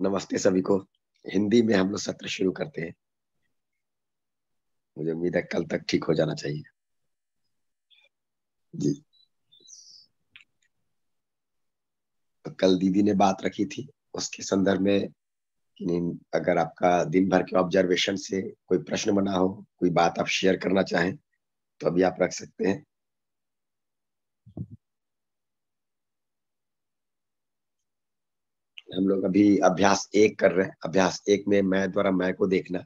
नमस्ते सभी को। हिंदी में हम लोग सत्र शुरू करते हैं। मुझे उम्मीद है कल तक ठीक हो जाना चाहिए। जी। तो कल दीदी ने बात रखी थी, उसके संदर्भ में अगर आपका दिन भर के ऑब्जर्वेशन से कोई प्रश्न बना हो, कोई बात आप शेयर करना चाहें तो अभी आप रख सकते हैं। हम लोग अभी अभ्यास एक कर रहे हैं। अभ्यास एक में मैं द्वारा मैं को देखना,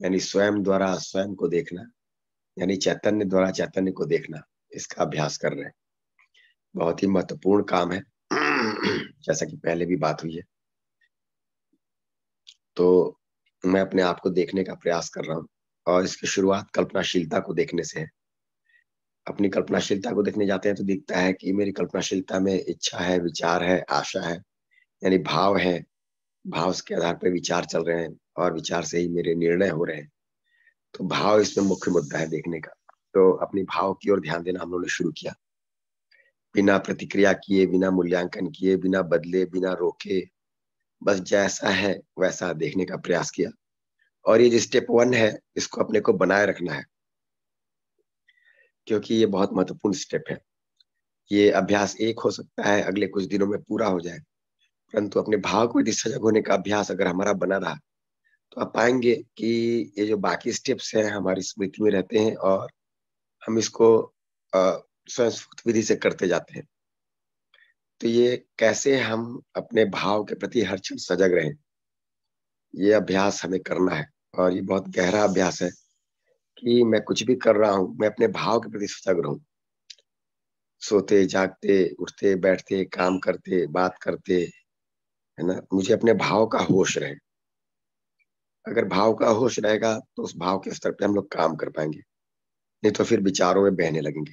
यानी स्वयं द्वारा स्वयं को देखना, यानी चैतन्य द्वारा चैतन्य को देखना, इसका अभ्यास कर रहे हैं। बहुत ही महत्वपूर्ण काम है। जैसा कि पहले भी बात हुई है। तो मैं अपने आप को देखने का प्रयास कर रहा हूँ, और इसकी शुरुआत कल्पनाशीलता को देखने से है। अपनी कल्पनाशीलता को देखने जाते हैं तो दिखता है कि मेरी कल्पनाशीलता में इच्छा है, विचार है, आशा है। यानी भाव है, भाव के आधार पर विचार चल रहे हैं और विचार से ही मेरे निर्णय हो रहे हैं। तो भाव इसमें मुख्य मुद्दा है देखने का। तो अपने भाव की ओर ध्यान देना हम लोगों ने शुरू किया। बिना प्रतिक्रिया किए, बिना मूल्यांकन किए, बिना बदले, बिना रोके, बस जैसा है वैसा देखने का प्रयास किया। और ये जो स्टेप वन है, इसको अपने को बनाए रखना है। क्योंकि ये बहुत महत्वपूर्ण स्टेप है। ये अभ्यास एक हो सकता है, अगले कुछ दिनों में पूरा हो जाए। परंतु अपने भाव को यदि सजग होने का अभ्यास अगर हमारा बना रहा तो आप पाएँगे कि ये जो बाकी स्टेप्स हैं, हमारी स्मृति में रहते हैं और हम इसको स्वयं विधि से करते जाते हैं। तो ये कैसे हम अपने भाव के प्रति हर क्षण सजग रहें, ये अभ्यास हमें करना है और ये बहुत गहरा अभ्यास है कि मैं कुछ भी कर रहा हूँ, मैं अपने भाव के प्रति सजग रहूँ। सोते, जागते, उठते, बैठते, काम करते, बात करते है ना? मुझे अपने भाव का होश रहे अगर भाव का होश रहेगा तो उस भाव के स्तर पे हम लोग काम कर पाएँगे। नहीं तो फिर विचारों में बहने लगेंगे।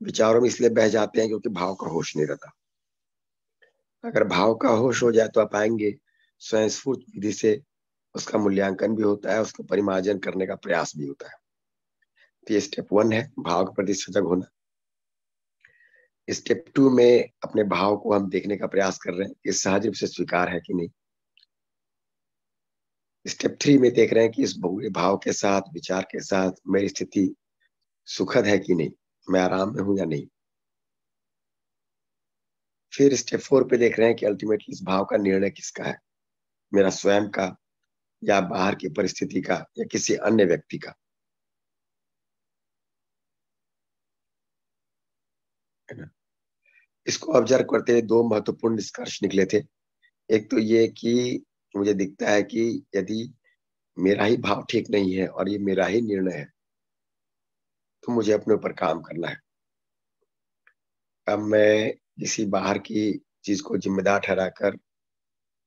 विचारों में इसलिए बह जाते हैं क्योंकि भाव का होश नहीं रहता। अगर भाव का होश हो जाए तो आप आएँगे स्वयं स्फूर्त विधि से उसका मूल्यांकन भी होता है, उसका परिमार्जन करने का प्रयास भी होता है। तो ये स्टेप वन है, भाव के प्रति सजग होना। स्टेप टू में अपने भाव को हम देखने का प्रयास कर रहे हैं कि सहज रूप से स्वीकार है कि नहीं। स्टेप थ्री में देख रहे हैं कि इस बहुरे भाव के साथ, विचार के साथ मेरी स्थिति सुखद है कि नहीं, मैं आराम में हूँ या नहीं। फिर स्टेप फोर पे देख रहे हैं कि अल्टीमेटली इस भाव का निर्णय किसका है? मेरा स्वयं का या बाहर की परिस्थिति का या किसी अन्य व्यक्ति का। है ना? इसको ऑब्ज़र्व करते हुए दो महत्वपूर्ण निष्कर्ष निकले थे। एक तो ये कि मुझे दिखता है कि यदि मेरा ही भाव ठीक नहीं है और ये मेरा ही निर्णय है तो मुझे अपने ऊपर काम करना है। अब मैं किसी बाहर की चीज़ को जिम्मेदार ठहराकर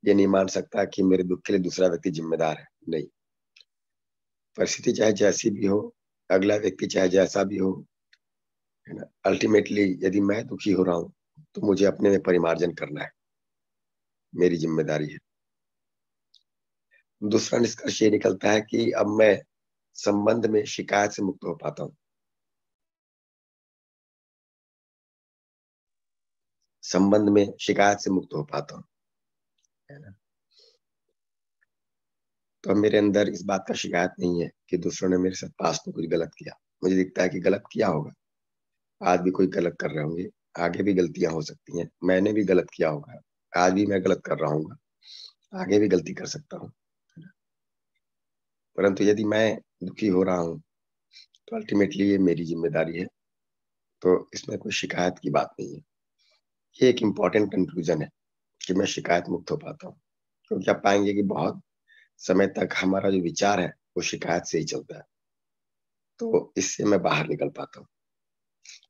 ये नहीं मान सकता कि मेरे दुख के लिए दूसरा व्यक्ति जिम्मेदार है। नहीं। परिस्थिति चाहे जैसी भी हो, अगला व्यक्ति चाहे जैसा भी हो है ना अल्टीमेटली यदि मैं दुखी हो रहा हूँ तो मुझे अपने में परिमार्जन करना है। मेरी ज़िम्मेदारी है। दूसरा निष्कर्ष ये निकलता है कि अब मैं संबंध में शिकायत से मुक्त हो पाता हूँ। संबंध में शिकायत से मुक्त हो पाता हूँ। है ना तो अब मेरे अंदर इस बात का शिकायत नहीं है कि दूसरों ने मेरे साथ पास में कुछ गलत किया। मुझे दिखता है कि गलत किया होगा। आज भी कोई गलत कर रहे होंगे, आगे भी गलतियाँ हो सकती हैं। मैंने भी गलत किया होगा, आज भी मैं गलत कर रहा हूँ, आगे भी गलती कर सकता हूँ परंतु यदि मैं दुखी हो रहा हूँ तो अल्टीमेटली ये मेरी ज़िम्मेदारी है। तो इसमें कोई शिकायत की बात नहीं है। ये एक इंपॉर्टेंट कंक्लूजन है कि मैं शिकायत मुक्त हो पाता हूँ। क्योंकि आप पाएँगे कि बहुत समय तक हमारा जो विचार है, वो शिकायत से ही चलता है। तो इससे मैं बाहर निकल पाता हूँ।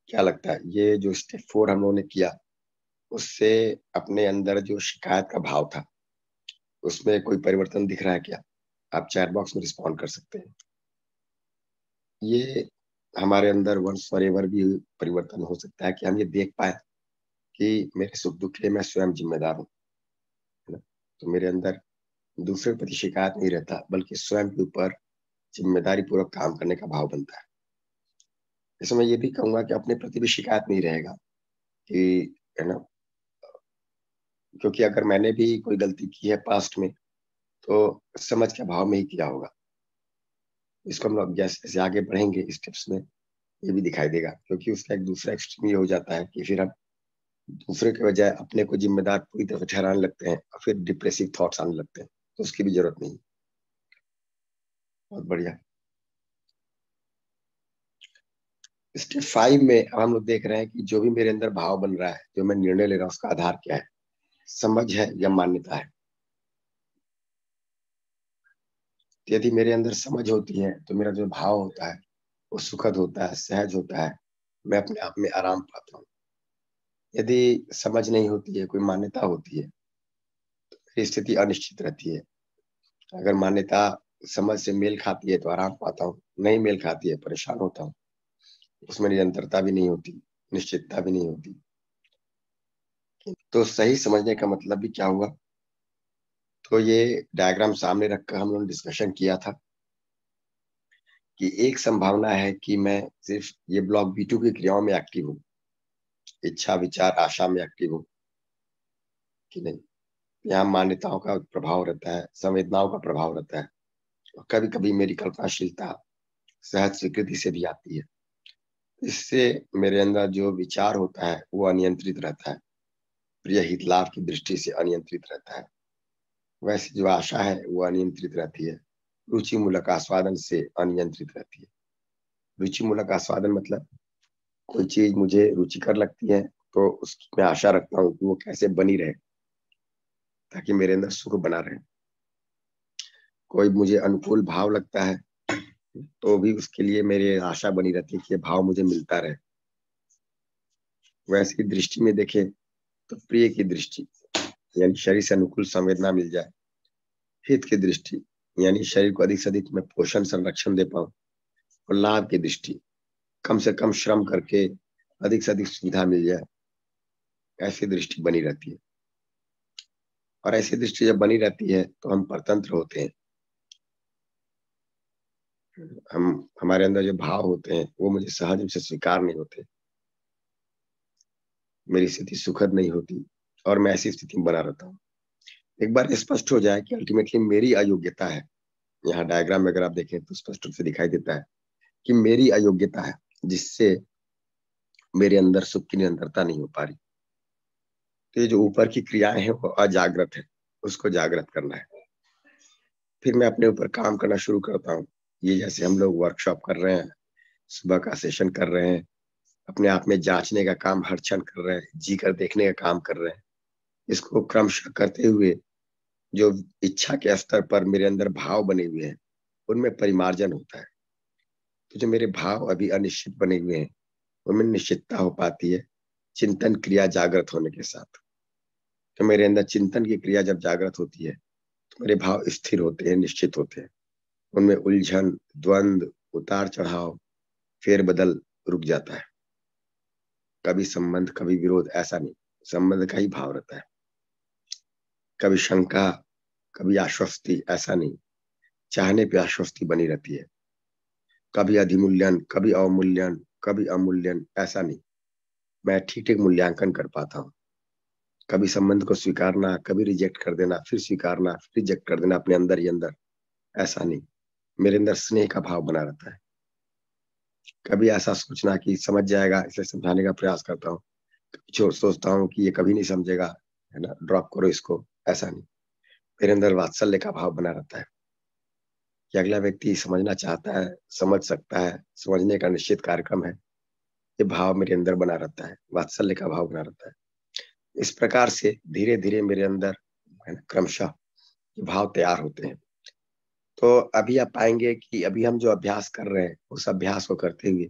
क्या लगता है? ये जो स्टेप फोर हम लोगों ने किया, उससे अपने अंदर जो शिकायत का भाव था, उसमें कोई परिवर्तन दिख रहा है क्या? आप चैट बॉक्स में रिस्पॉन्ड कर सकते हैं। ये हमारे अंदर वंश फॉर एवर भी परिवर्तन हो सकता है कि हम ये देख पाए कि मेरे सुख दुख के लिए मैं स्वयं जिम्मेदार हूँ तो मेरे अंदर दूसरे प्रति शिकायत नहीं रहता, बल्कि स्वयं के ऊपर ज़िम्मेदारी पूर्वक काम करने का भाव बनता है। इसमें ये भी कहूँगा कि अपने प्रति भी शिकायत नहीं रहेगा कि, है ना, क्योंकि अगर मैंने भी कोई गलती की है पास्ट में तो समझ के अभाव में ही किया होगा। इसको हम लोग जैसे जैसे आगे बढ़ेंगे स्टेप्स में, ये भी दिखाई देगा, क्योंकि उसका एक दूसरा एक्सट्रीम ये हो जाता है कि फिर हम दूसरे के बजाय अपने को जिम्मेदार पूरी तरह ठहराने लगते हैं और फिर डिप्रेसिव थॉट्स आने लगते हैं तो उसकी भी ज़रूरत नहीं बहुत बढ़िया। स्टेप फाइव में अब हम लोग देख रहे हैं कि जो भी मेरे अंदर भाव बन रहा है, जो मैं निर्णय ले रहा हूँ, उसका आधार क्या है? समझ है या मान्यता है? यदि मेरे अंदर समझ होती है तो मेरा जो भाव होता है, वो सुखद होता है, सहज होता है, मैं अपने आप में आराम पाता हूँ। यदि समझ नहीं होती है, कोई मान्यता होती है तो मेरी स्थिति अनिश्चित रहती है। अगर मान्यता समझ से मेल खाती है तो आराम पाता हूँ, नहीं मेल खाती है, परेशान होता हूँ। उसमें निरंतरता भी नहीं होती, निश्चितता भी नहीं होती। तो सही समझने का मतलब भी क्या हुआ? तो ये डायग्राम सामने रखकर हम लोगों ने डिस्कशन किया था कि एक संभावना है कि मैं सिर्फ़ ये ब्लॉक बी टू की क्रियाओं में एक्टिव हूँ, इच्छा, विचार, आशा में एक्टिव हूँ कि नहीं? यहाँ मान्यताओं का प्रभाव रहता है, संवेदनाओं का प्रभाव रहता है, और कभी कभी मेरी कल्पनाशीलता सहज स्वीकृति से भी आती है। इससे मेरे अंदर जो विचार होता है, वो अनियंत्रित रहता है। प्रिय हित लाभ की दृष्टि से अनियंत्रित रहता है। वैसे जो आशा है, वो अनियंत्रित रहती है। रुचि मूलक आस्वादन से अनियंत्रित रहती है। रुचि मूलक आस्वादन मतलब कोई चीज़ मुझे रुचिकर लगती है तो उसकी उसमें आशा रखता हूँ कि वो कैसे बनी रहे, ताकि मेरे अंदर सुख बना रहे। कोई मुझे अनुकूल भाव लगता है तो भी उसके लिए मेरी आशा बनी रहती है कि भाव मुझे मिलता रहे। वैसे दृष्टि में देखे तो प्रिय की दृष्टि, यानी शरीर से अनुकूल संवेदना मिल जाए। हित की दृष्टि, यानी शरीर को अधिक से अधिक मैं पोषण, संरक्षण दे पाऊँ। और लाभ की दृष्टि, कम से कम श्रम करके अधिक से अधिक सुविधा मिल जाए, ऐसी दृष्टि बनी रहती है। और ऐसी दृष्टि जब बनी रहती है तो हम परतंत्र होते हैं। हम, हमारे अंदर जो भाव होते हैं, वो मुझे सहज रूप से स्वीकार नहीं होते। मेरी स्थिति सुखद नहीं होती और मैं ऐसी स्थिति में बना रहता हूँ। एक बार स्पष्ट हो जाए कि अल्टीमेटली मेरी अयोग्यता है। यहाँ डायग्राम में अगर आप देखें तो स्पष्ट रूप से दिखाई देता है कि मेरी अयोग्यता है, जिससे मेरे अंदर सुख की निरंतरता नहीं हो पा रही। तो ये जो ऊपर की क्रियाएँ हैं, वो अजागृत है, उसको जागृत करना है। फिर मैं अपने ऊपर काम करना शुरू करता हूँ। ये जैसे हम लोग वर्कशॉप कर रहे हैं, सुबह का सेशन कर रहे हैं, अपने आप में जांचने का काम हर क्षण कर रहे हैं जी कर देखने का काम कर रहे हैं। इसको क्रमशः करते हुए जो इच्छा के स्तर पर मेरे अंदर भाव बने हुए हैं, उनमें परिमार्जन होता है। तो जो मेरे भाव अभी अनिश्चित बने हुए हैं, उनमें निश्चितता हो पाती है, चिंतन क्रिया जागृत होने के साथ। तो मेरे अंदर चिंतन की क्रिया जब जागृत होती है तो मेरे भाव स्थिर होते हैं, निश्चित होते हैं। उनमें उलझन, द्वंद, उतार चढ़ाव फेर बदल रुक जाता है। कभी संबंध, कभी विरोध, ऐसा नहीं। संबंध का ही भाव रहता है। कभी शंका, कभी आश्वस्ति, ऐसा नहीं। चाहने पे आश्वस्ति बनी रहती है। कभी अधिमूल्यन, कभी अवमूल्यन, कभी अमूल्यन, ऐसा नहीं। मैं ठीक ठीक मूल्यांकन कर पाता हूँ। कभी संबंध को स्वीकारना, कभी रिजेक्ट कर देना, फिर स्वीकारना, फिर रिजेक्ट कर देना अपने अंदर ही अंदर। ऐसा नहीं। मेरे अंदर स्नेह का भाव बना रहता है। कभी ऐसा सोचना कि समझ जाएगा, इसे समझाने का प्रयास करता हूँ। कभी सोचता हूँ कि ये कभी नहीं समझेगा, है ना? ड्रॉप करो इसको, ऐसा नहीं। मेरे अंदर वात्सल्य का भाव बना रहता है। कि अगला व्यक्ति समझना चाहता है, समझ सकता है, समझने का निश्चित कार्यक्रम है। ये भाव मेरे अंदर बना रहता है, वात्सल्य का भाव बना रहता है। इस प्रकार से धीरे धीरे मेरे अंदर क्रमशः भाव तैयार होते हैं। तो अभी आप पाएँगे कि अभी हम जो अभ्यास कर रहे हैं, उस अभ्यास को करते हुए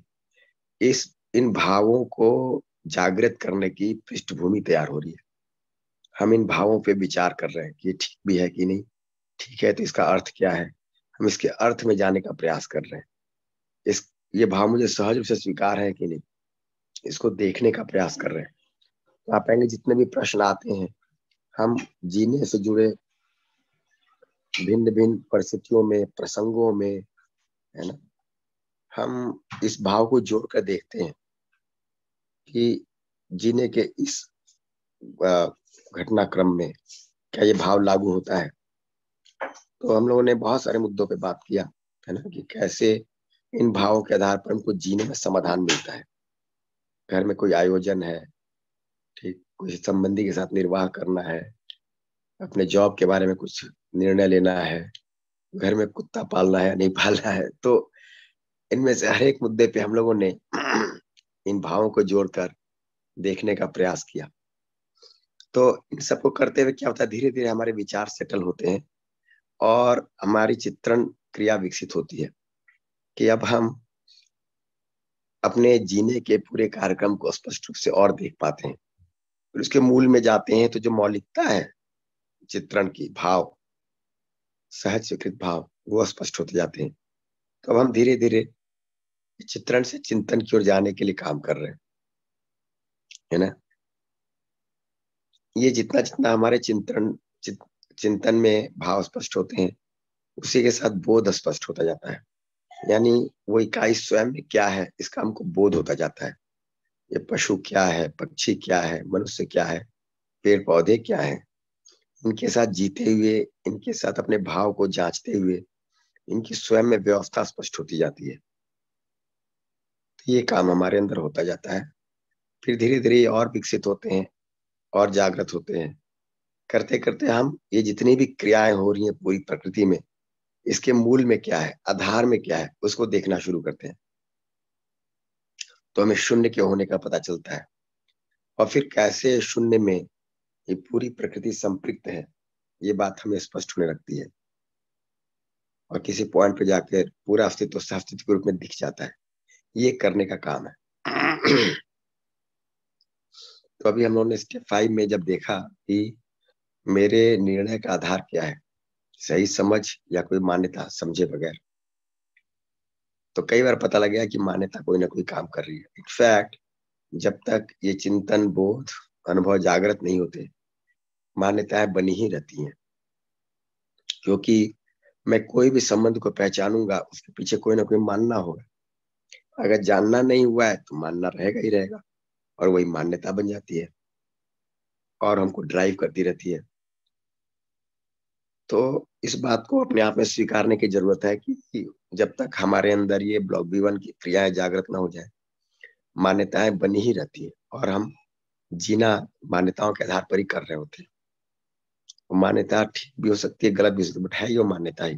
इस, इन भावों को जागृत करने की पृष्ठभूमि तैयार हो रही है। हम इन भावों पे विचार कर रहे हैं कि ठीक भी है कि नहीं, ठीक है तो इसका अर्थ क्या है? हम इसके अर्थ में जाने का प्रयास कर रहे हैं। इस, ये भाव मुझे सहज रूप से स्वीकार है कि नहीं, इसको देखने का प्रयास कर रहे हैं। तो आप पाएँगे जितने भी प्रश्न आते हैं, हम जीने से जुड़े भिन्न भिन्न परिस्थितियों में, प्रसंगों में, है ना? हम इस भाव को जोड़कर देखते हैं कि जीने के इस घटनाक्रम में क्या ये भाव लागू होता है? तो हम लोगों ने बहुत सारे मुद्दों पे बात किया, है ना? कि कैसे इन भावों के आधार पर हमको जीने में समाधान मिलता है? घर में कोई आयोजन है, ठीक? कोई संबंधी के साथ निर्वाह करना है, अपने जॉब के बारे में कुछ निर्णय लेना है, घर में कुत्ता पालना है, नहीं पालना है तो इनमें से हर एक मुद्दे पे हम लोगों ने इन भावों को जोड़कर देखने का प्रयास किया। तो इन सबको करते हुए क्या होता है धीरे धीरे हमारे विचार सेटल होते हैं और हमारी चित्रण क्रिया विकसित होती है कि अब हम अपने जीने के पूरे कार्यक्रम को स्पष्ट रूप से और देख पाते हैं। फिर उसके मूल में जाते हैं तो जो मौलिकता है चित्रण की, भाव सहज स्वीकृत भाव, वो स्पष्ट होते जाते हैं। तो अब हम धीरे धीरे चित्रण से चिंतन की ओर जाने के लिए काम कर रहे हैं। है ना? ये जितना जितना हमारे चिंतन चिंतन में भाव स्पष्ट होते हैं, उसी के साथ बोध स्पष्ट होता जाता है। यानी वो इकाई स्वयं में क्या है, इसका हमको बोध होता जाता है। ये पशु क्या है, पक्षी क्या है, मनुष्य क्या है पेड़ पौधे क्या है इनके साथ जीते हुए, इनके साथ अपने भाव को जांचते हुए, इनकी स्वयं में व्यवस्था स्पष्ट होती जाती है। तो ये काम हमारे अंदर होता जाता है। फिर धीरे धीरे और विकसित होते हैं, और जागृत होते हैं। करते करते हम ये जितनी भी क्रियाएँ हो रही हैं पूरी प्रकृति में, इसके मूल में क्या है, आधार में क्या है, उसको देखना शुरू करते हैं। तो हमें शून्य के होने का पता चलता है। और फिर कैसे शून्य में ये पूरी प्रकृति संपृक्त है। ये बात हमें स्पष्ट होने लगती है। और किसी पॉइंट पे जाकर पूरा अस्तित्व अस्तित्व के रूप में दिख जाता है। ये करने का काम है। तो अभी हम लोगों ने स्टेप फाइव में जब देखा कि मेरे निर्णय का आधार क्या है, सही समझ या कोई मान्यता समझे बगैर तो कई बार पता लग गया कि मान्यता कोई ना कोई काम कर रही है। इनफैक्ट जब तक ये चिंतन, बोध, अनुभव जागृत नहीं होते मान्यताएँ बनी ही रहती हैं। क्योंकि मैं कोई भी संबंध को पहचानूँगा, उसके पीछे कोई ना कोई मानना होगा। अगर जानना नहीं हुआ है तो मानना रहेगा ही रहेगा, और वही मान्यता बन जाती है, और हमको ड्राइव करती रहती है। तो इस बात को अपने आप में स्वीकारने की ज़रूरत है कि जब तक हमारे अंदर ये ब्लॉक बी वन की क्रियाएँ जागृत ना हो जाए, मान्यताएँ बनी ही रहती है, और हम जीना मान्यताओं के आधार पर ही कर रहे होते हैं। मान्यता ठीक भी हो सकती है, गलत भी हो सकती है बट है ये मान्यता ही।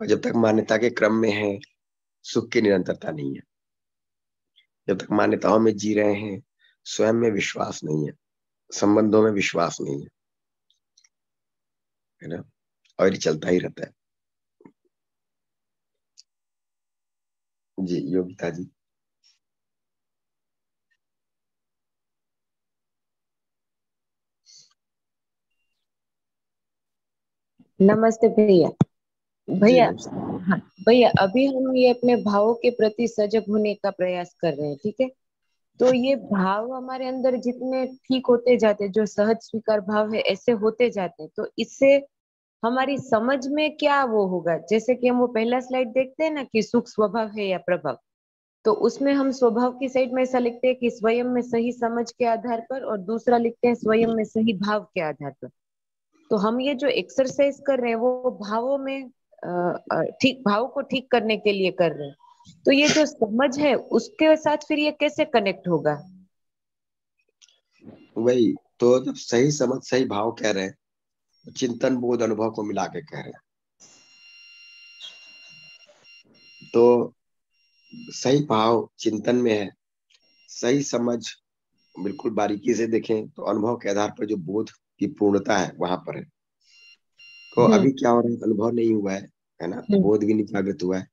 और जब तक मान्यता के क्रम में है, सुख की निरंतरता नहीं है। जब तक मान्यताओं में जी रहे हैं, स्वयं में विश्वास नहीं है, संबंधों में विश्वास नहीं है। है ना? और चलता ही रहता है। जी, योगिता जी। नमस्ते भैया। भैया हाँ भैया अभी हम ये अपने भावों के प्रति सजग होने का प्रयास कर रहे हैं ठीक है? तो ये भाव हमारे अंदर जितने ठीक होते जाते जो सहज स्वीकार भाव है ऐसे होते जाते तो इससे हमारी समझ में क्या वो होगा? जैसे कि हम वो पहला स्लाइड देखते हैं ना कि सुख स्वभाव है या प्रभाव। तो उसमें हम स्वभाव की साइड में ऐसा लिखते हैं कि स्वयं में सही समझ के आधार पर और दूसरा लिखते हैं स्वयं में सही भाव के आधार पर। तो हम ये जो एक्सरसाइज कर रहे हैं, वो भावों में ठीक, भाव को ठीक करने के लिए कर रहे हैं। तो ये जो समझ है, उसके साथ फिर ये कैसे कनेक्ट होगा? वही तो जब सही समझ, सही भाव कह रहे हैं, चिंतन बोध अनुभव को मिला के कह रहे हैं। तो सही भाव चिंतन में है, सही समझ बिल्कुल बारीकी से देखें तो अनुभव के आधार पर जो बोध की पूर्णता है वहाँ पर है तो हम्म। अभी क्या हो रहा है अनुभव नहीं हुआ है है ना हम्म। बोध भी नहीं जागृत हुआ है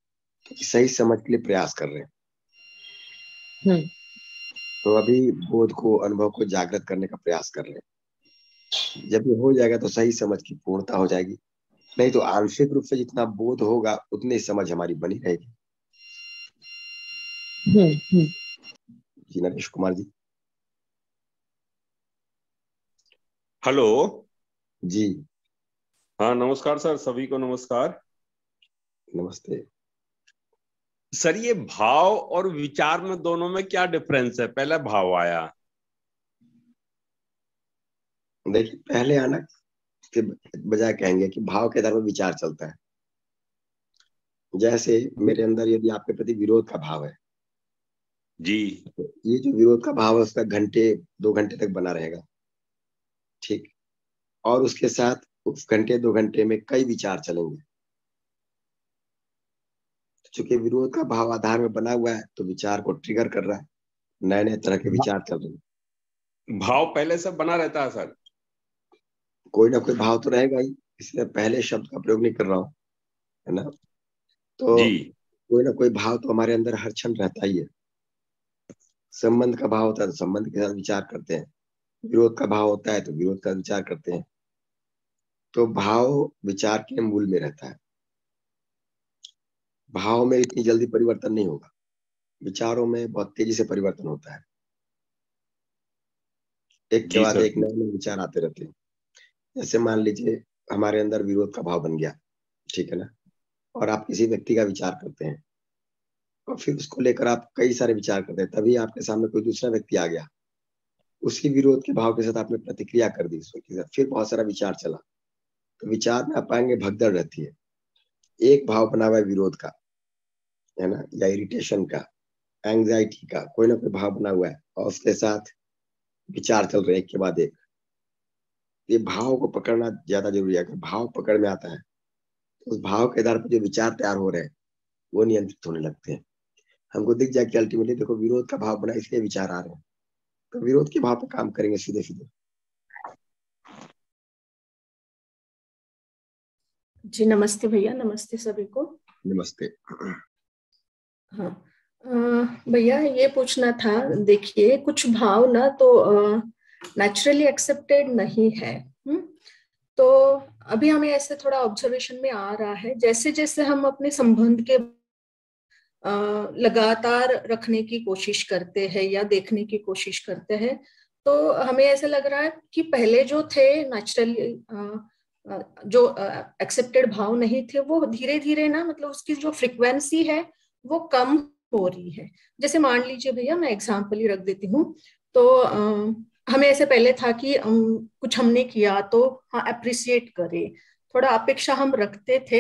तो सही समझ के लिए प्रयास कर रहे हैं हम्म। तो अभी बोध को अनुभव को जागृत करने का प्रयास कर रहे हैं जब ये हो जाएगा तो सही समझ की पूर्णता हो जाएगी नहीं तो आंशिक रूप से जितना बोध होगा उतनी समझ हमारी बनी रहेगी। जी नरेश कुमार जी हेलो। जी। हाँ नमस्कार सर सभी को नमस्कार। नमस्ते। सर ये भाव और विचार में दोनों में क्या डिफरेंस है? पहले भाव आया। देखिए पहले आना के बजाय कहेंगे कि भाव के आधार पर विचार चलता है। जैसे मेरे अंदर यदि आपके प्रति विरोध का भाव है जी। तो ये जो विरोध का भाव है उसका घंटे दो घंटे तक बना रहेगा। ठीक। और उसके साथ उस घंटे दो घंटे में कई विचार चलेंगे। चूँकि विरोध का भाव आधार में बना हुआ है तो विचार को ट्रिगर कर रहा है। नए नए तरह के विचार चल रहे हैं। भाव पहले से बना रहता है सर। कोई ना कोई भाव तो रहेगा ही इसलिए पहले शब्द का प्रयोग नहीं कर रहा हूँ है ना? तो कोई ना कोई भाव तो हमारे अंदर हर क्षण रहता ही है। संबंध का भाव होता है तो संबंध के साथ विचार करते हैं। विरोध का भाव होता है तो विरोध का विचार करते हैं। तो भाव विचार के मूल में रहता है। भाव में इतनी जल्दी परिवर्तन नहीं होगा। विचारों में बहुत तेज़ी से परिवर्तन होता है। एक के बाद एक नए नए विचार आते रहते हैं। जैसे मान लीजिए हमारे अंदर विरोध का भाव बन गया ठीक है ना? और आप किसी व्यक्ति का विचार करते हैं और फिर उसको लेकर आप कई सारे विचार करते हैं तभी आपके सामने कोई दूसरा व्यक्ति आ गया। उसी विरोध के भाव के साथ आपने प्रतिक्रिया कर दी उस व्यक्ति के साथ फिर बहुत सारा विचार चला। तो विचार में आप पाएँगे भगदड़ रहती है। एक भाव बना हुआ है विरोध का, है ना, या इरिटेशन का एंग्जाइटी का, कोई ना कोई भाव बना हुआ है और उसके साथ विचार चल रहे एक के बाद एक। ये भाव को पकड़ना ज़्यादा ज़रूरी है। अगर भाव पकड़ में आता है तो उस भाव के आधार पर जो विचार तैयार हो रहे हैं, वो नियंत्रित होने लगते हैं। हमको दिख जाए कि अल्टीमेटली देखो विरोध का भाव बना, इसलिए विचार आ रहे हैं। तो विरोध के भाव पे काम करेंगे सीधे सीधे। जी नमस्ते भैया नमस्ते सभी को। नमस्ते। हाँ। भैया ये पूछना था देखिए कुछ भाव ना तो नेचुरली एक्सेप्टेड नहीं है हुँ? तो अभी हमें ऐसे थोड़ा ऑब्जर्वेशन में आ रहा है जैसे जैसे हम अपने संबंध के लगातार रखने की कोशिश करते हैं या देखने की कोशिश करते हैं। तो हमें ऐसा लग रहा है कि पहले जो थे नेचुरली जो एक्सेप्टेड भाव नहीं थे वो धीरे धीरे ना मतलब उसकी जो फ्रिक्वेंसी है वो कम हो रही है। जैसे मान लीजिए भैया मैं एग्ज़ाम्पल ही रख देती हूँ। तो अ, हमें ऐसे पहले था कि अम, कुछ हमने किया तो हाँ अप्रिसिएट करें। थोड़ा अपेक्षा हम रखते थे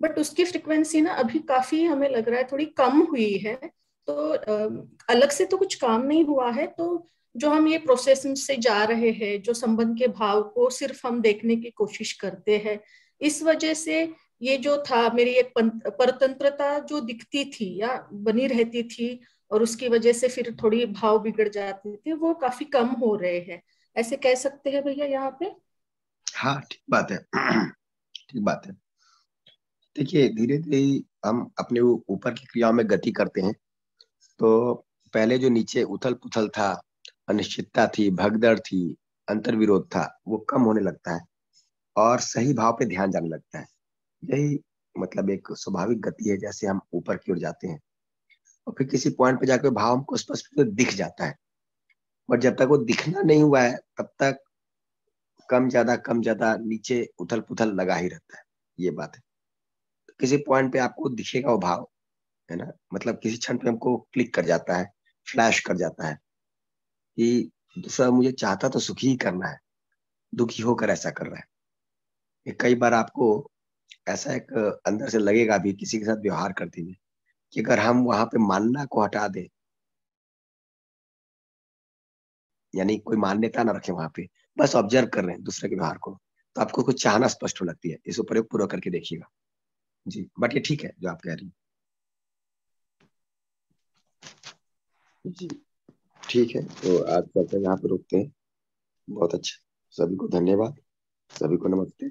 बट उसकी फ्रिक्वेंसी ना अभी काफ़ी हमें लग रहा है, थोड़ी कम हुई है। तो अलग से तो कुछ काम नहीं हुआ है तो जो हम ये प्रोसेस से जा रहे हैं, जो संबंध के भाव को सिर्फ़ हम देखने की कोशिश करते हैं, इस वजह से ये जो था, मेरी एक परतंत्रता जो दिखती थी या बनी रहती थी और उसकी वजह से फिर थोड़ी भाव बिगड़ जाते थे, वो काफ़ी कम हो रहे हैं। ऐसे कह सकते हैं भैया यहाँ पे? हाँ ठीक बात है। ठीक बात है। देखिए धीरे धीरे हम अपने ऊपर की क्रियाओं में गति करते हैं। तो पहले जो नीचे उथल पुथल था, अनिश्चितता थी, भगदड़ थी, अंतर्विरोध था, वो कम होने लगता है और सही भाव पे ध्यान जाने लगता है। यही मतलब एक स्वाभाविक गति है, जैसे हम ऊपर की ओर जाते हैं और फिर किसी पॉइंट पे जाकर भाव हमको स्पष्ट रूप से दिख जाता है। और जब तक वो दिखना नहीं हुआ है, तब तक कम ज़्यादा कम ज़्यादा नीचे उथल पुथल लगा ही रहता है, ये बात है। किसी पॉइंट पे आपको दिखेगा वो भाव, है ना? मतलब किसी क्षण पे हमको क्लिक कर जाता है फ्लैश कर जाता है कि दूसरा मुझे चाहता तो सुखी ही करना है, दुखी होकर ऐसा कर रहा है। ये कई बार आपको ऐसा एक अंदर से लगेगा भी किसी के साथ व्यवहार करते हुए कि अगर हम वहाँ पे मानना को हटा दें, यानी कोई मान्यता ना रखे वहाँ पे, बस ऑब्ज़र्व कर रहे हैं दूसरे के व्यवहार को तो आपको कुछ चाहना स्पष्ट हो लगती है। इसको प्रयोग पूरा करके देखिएगा। जी बट ये ठीक है जो आप कह रही जी। ठीक है तो आज चर्चा यहाँ पे रुकते हैं। बहुत अच्छा। सभी को धन्यवाद। सभी को नमस्ते।